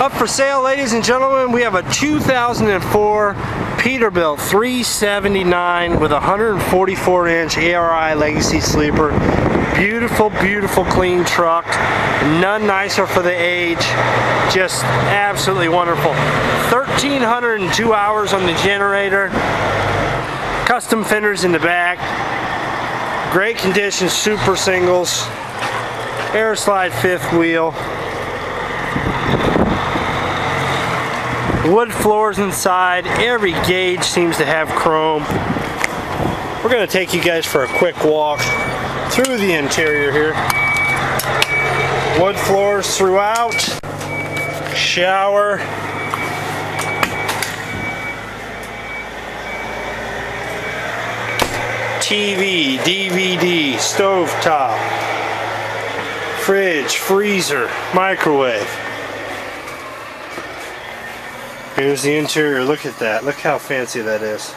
Up for sale, ladies and gentlemen, we have a 2004 Peterbilt 379 with 144 inch ARI Legacy Sleeper. Beautiful, beautiful, clean truck. None nicer for the age. Just absolutely wonderful. 1,302 hours on the generator. Custom fenders in the back. Great condition, super singles. Air slide fifth wheel. Wood floors inside. Every gauge seems to have chrome. We're going to take you guys for a quick walk through the interior here. Wood floors throughout. Shower. TV, DVD, stove top, fridge, freezer, microwave. Here's the interior. Look at that. Look how fancy that is.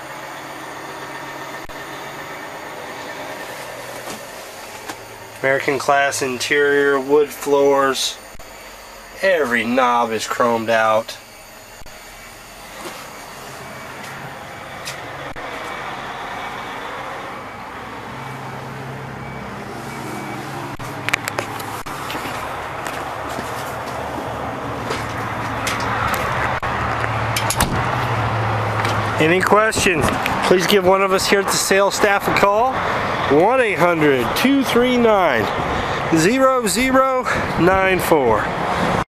American class interior, wood floors. Every knob is chromed out. Any questions? Please give one of us here at the sales staff a call. 1-800-239-0094.